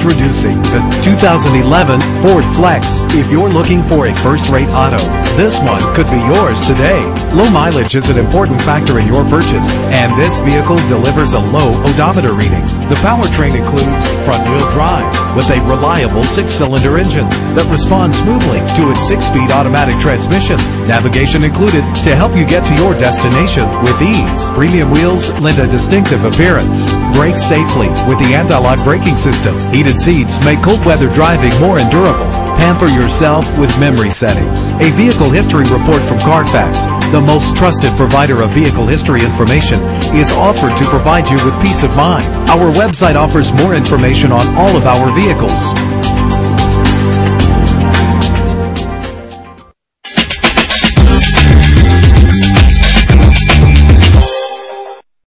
2011 Ford Flex. If you're looking for a first-rate auto, this one could be yours today. Low mileage is an important factor in your purchase, and this vehicle delivers a low odometer reading. The powertrain includes front-wheel drive with a reliable six-cylinder engine that responds smoothly to its six-speed automatic transmission. Navigation included to help you get to your destination with ease. Premium wheels lend a distinctive appearance. Brake safely with the anti-lock braking system. Heated seats make cold weather driving more endurable. Pamper yourself with memory settings. A vehicle history report from Carfax, the most trusted provider of vehicle history information, is offered to provide you with peace of mind. Our website offers more information on all of our vehicles.